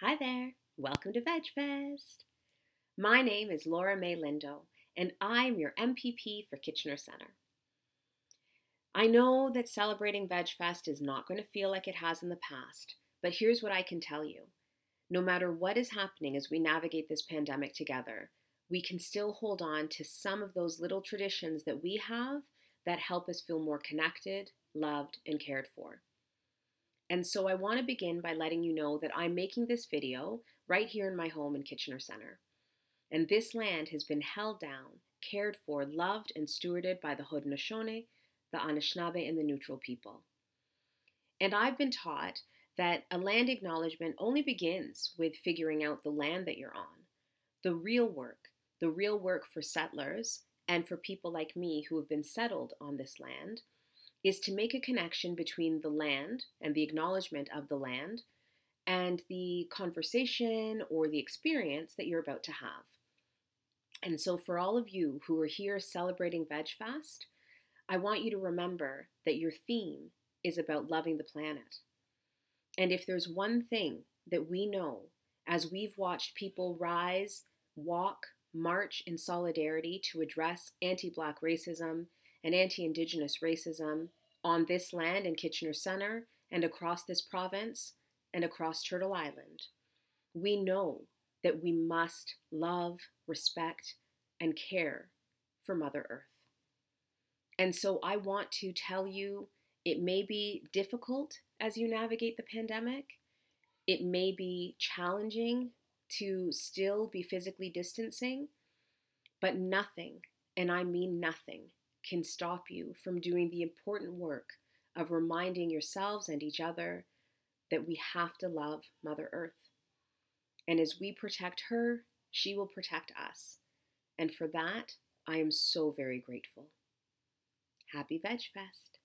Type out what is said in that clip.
Hi there, welcome to VegFest. My name is Laura Mae Lindo, and I'm your MPP for Kitchener Centre. I know that celebrating VegFest is not going to feel like it has in the past, but here's what I can tell you. No matter what is happening as we navigate this pandemic together, we can still hold on to some of those little traditions that we have that help us feel more connected, loved, and cared for. And so I want to begin by letting you know that I'm making this video right here in my home in Kitchener Centre. And this land has been held down, cared for, loved, and stewarded by the Haudenosaunee, the Anishinaabe, and the Neutral people. And I've been taught that a land acknowledgement only begins with figuring out the land that you're on. The real work, the real work for settlers and for people like me who have been settled on this land is to make a connection between the land and the acknowledgement of the land and the conversation or the experience that you're about to have. And so, for all of you who are here celebrating Veg Fest, I want you to remember that your theme is about loving the planet. And if there's one thing that we know as we've watched people rise, walk, march in solidarity to address anti Black racism and anti Indigenous racism on this land in Kitchener Centre and across this province and across Turtle Island. We know that we must love, respect, and care for Mother Earth. And so I want to tell you it may be difficult as you navigate the pandemic. It may be challenging to still be physically distancing, but nothing, and I mean nothing, can stop you from doing the important work of reminding yourselves and each other that we have to love Mother Earth. And as we protect her, she will protect us. And for that, I am so very grateful. Happy Veg Fest!